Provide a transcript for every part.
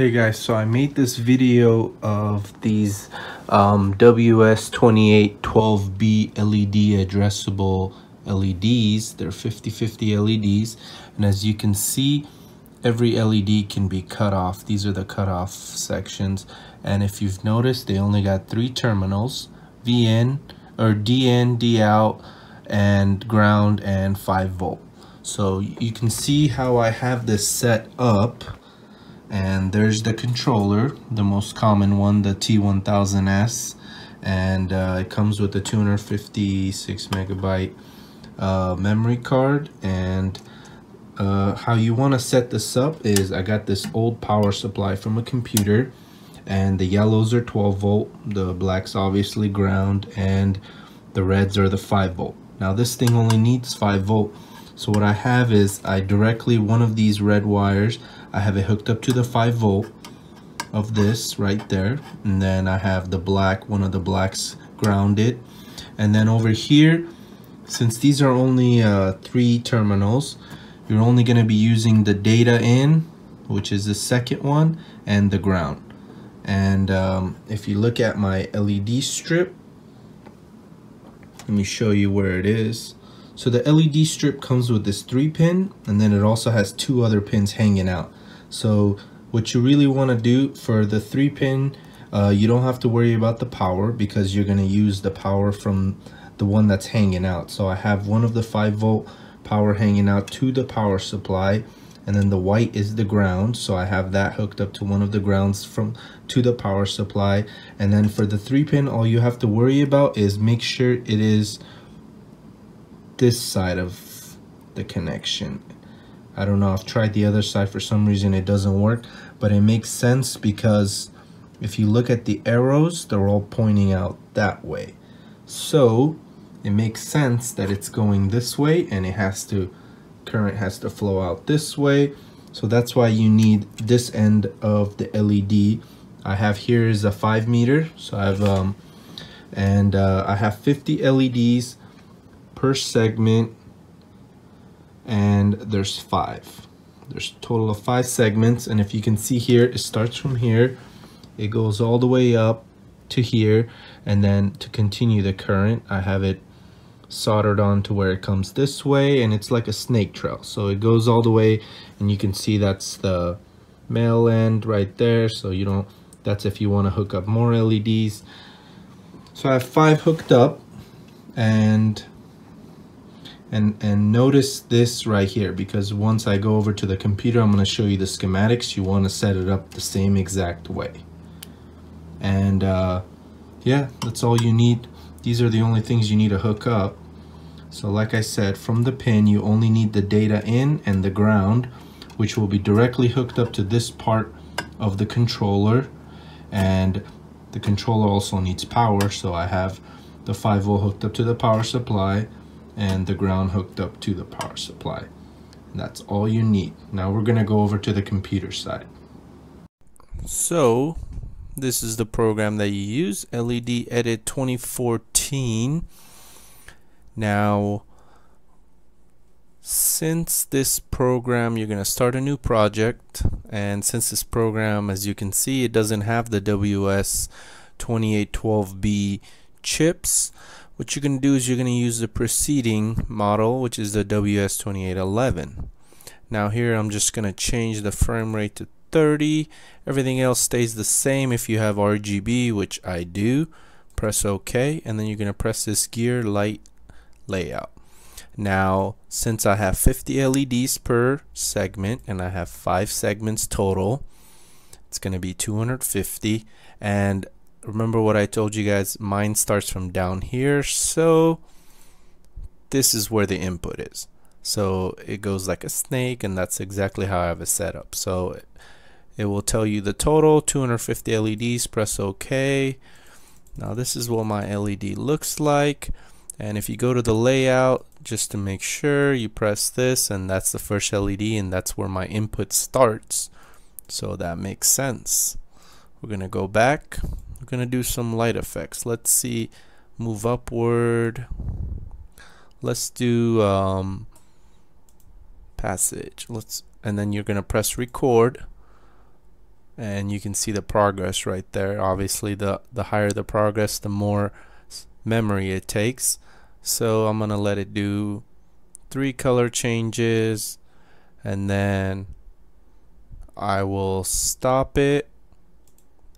Hey guys, so I made this video of these um, WS2812B LED addressable LEDs. They're 50-50 LEDs. And as you can see, every LED can be cut off. These are the cutoff sections. And if you've noticed, they only got three terminals, VN or DN, D out, and ground and 5 volt. So you can see how I have this set up and there's the controller the most common one the T1000S and uh, it comes with a 256 megabyte uh, memory card. And uh, how you want to set this up is I got this old power supply from a computer. And the yellows are 12 volt the blacks obviously ground and the reds are the 5 volt. Now this thing only needs 5 volt. So what I have is I directly one of these red wires I have it hooked up to the 5 volt of this right there. And then I have the black one of the blacks grounded. And then over here since these are only uh, three terminals you're only going to be using the data in which is the second one and the ground. And um, if you look at my LED strip let me show you where it is. So the LED strip comes with this three pin and then it also has two other pins hanging out so what you really want to do for the three pin, uh, you don't have to worry about the power because you're going to use the power from the one that's hanging out. So I have one of the 5 volt power hanging out to the power supply and then the white is the ground. So I have that hooked up to one of the grounds from to the power supply. And then for the 3 pin all you have to worry about is make sure it is this side of the connection I don't know, I've tried the other side for some reason it doesn't work, but it makes sense because if you look at the arrows, they're all pointing out that way. So it makes sense that it's going this way and it has to, current has to flow out this way. So that's why you need this end of the LED. I have here is a five meter. So I have, um, and uh, I have 50 LEDs per segment and there's five. There's a total of five segments and if you can see here, it starts from here, it goes all the way up to here and then to continue the current, I have it soldered on to where it comes this way and it's like a snake trail. So it goes all the way and you can see that's the male end right there. So you don't, that's if you want to hook up more LEDs. So I have five hooked up and and and notice this right here because once I go over to the computer I'm going to show you the schematics. You want to set it up the same exact way. And uh, yeah that's all you need. These are the only things you need to hook up. So like I said from the pin you only need the data in and the ground which will be directly hooked up to this part of the controller. And the controller also needs power so I have the 5 volt hooked up to the power supply and the ground hooked up to the power supply. And that's all you need. Now we're going to go over to the computer side. So this is the program that you use, LED Edit 2014. Now, since this program, you're going to start a new project, and since this program, as you can see, it doesn't have the WS2812B chips, what you're going to do is you're going to use the preceding model, which is the WS2811. Now here I'm just going to change the frame rate to 30. Everything else stays the same if you have RGB, which I do. Press OK, and then you're going to press this gear light layout. Now, since I have 50 LEDs per segment, and I have 5 segments total, it's going to be 250. And remember what I told you guys mine starts from down here so this is where the input is. So it goes like a snake and that's exactly how I have it set up. So it, will tell you the total 250 LEDs press OK. Now this is what my LED looks like. And if you go to the layout just to make sure you press this and that's the first LED and that's where my input starts. So that makes sense. We're gonna go back we're going to do some light effects. Let's see, move upward. Let's do um, passage. Let's and then you're going to press record and you can see the progress right there obviously the the higher the progress the more memory it takes so I'm gonna let it do three color changes and then I will stop it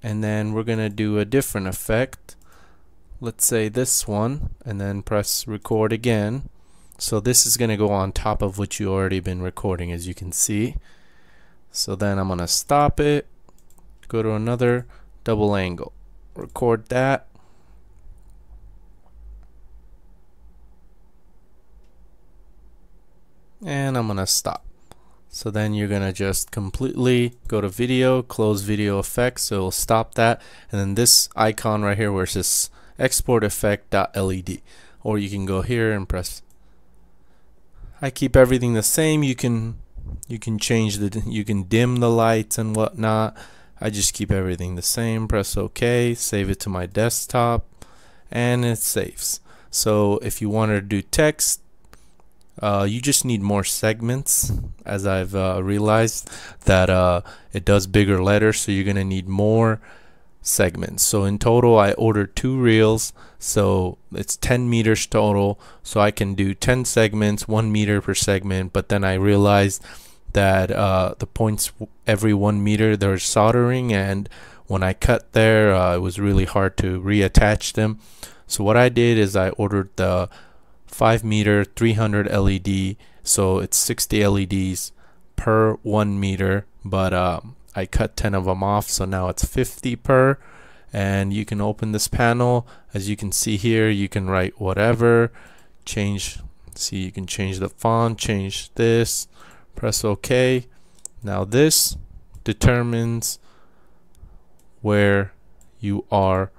and then we're gonna do a different effect. Let's say this one and then press record again. So this is gonna go on top of what you already been recording as you can see. So then I'm gonna stop it go to another double angle. Record that. And I'm gonna stop so then you're gonna just completely go to video close video effects so it'll stop that. And then this icon right here where it says export effect.led or you can go here and press. I keep everything the same. You can you can change the you can dim the lights and whatnot. I just keep everything the same. Press OK save it to my desktop and it saves. So if you wanted to do text uh, you just need more segments as I've uh, realized that uh, it does bigger letters so you're gonna need more segments. So in total I ordered two reels so it's 10 meters total so I can do 10 segments one meter per segment but then I realized that uh, the points every one meter there's soldering and when I cut there uh, it was really hard to reattach them. So what I did is I ordered the 5 meter 300 LED so it's 60 LEDs per 1 meter but um, I cut 10 of them off so now it's 50 per and you can open this panel. As you can see here you can write whatever change see you can change the font change this press OK now this determines where you are.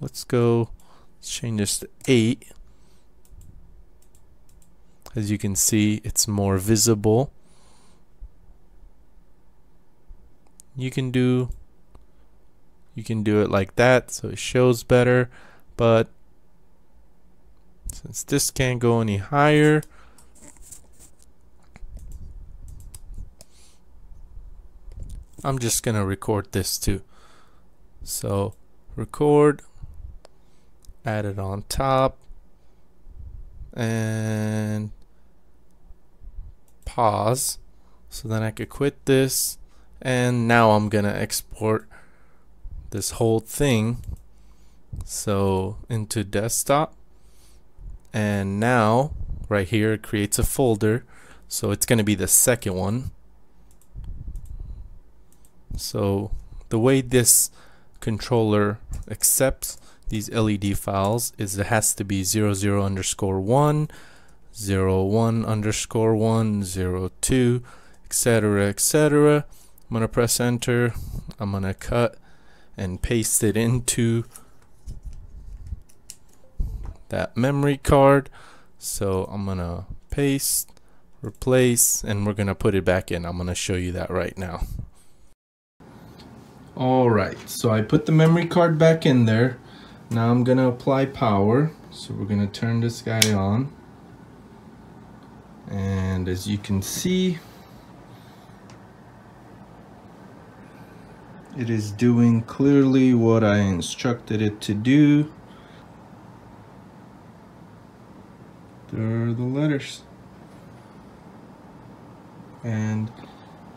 Let's go let's change this to 8 as you can see it's more visible. You can do you can do it like that so it shows better but since this can't go any higher I'm just gonna record this too. So record add it on top and pause. So then I could quit this and now I'm gonna export this whole thing so into desktop. And now right here it creates a folder. So it's gonna be the second one. So the way this controller accepts these LED files is it has to be 00 underscore 1, 01 underscore 1, 02, etc. etc. I'm going to press enter. I'm going to cut and paste it into that memory card. So I'm going to paste, replace, and we're going to put it back in. I'm going to show you that right now. Alright, so I put the memory card back in there. Now I'm going to apply power. So we're going to turn this guy on. And as you can see, it is doing clearly what I instructed it to do. There are the letters. And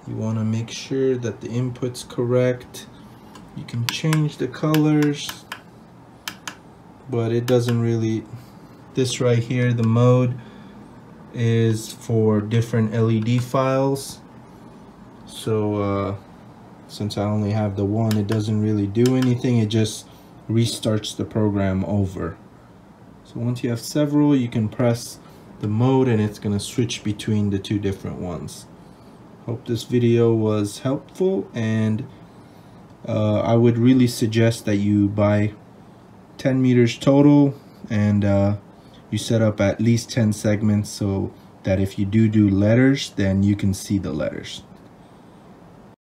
you want to make sure that the input's correct you can change the colors but it doesn't really this right here the mode is for different LED files. So uh, since I only have the one it doesn't really do anything. It just restarts the program over. So once you have several you can press the mode and it's gonna switch between the two different ones. Hope this video was helpful and uh, I would really suggest that you buy 10 meters total and uh, you set up at least 10 segments so that if you do do letters then you can see the letters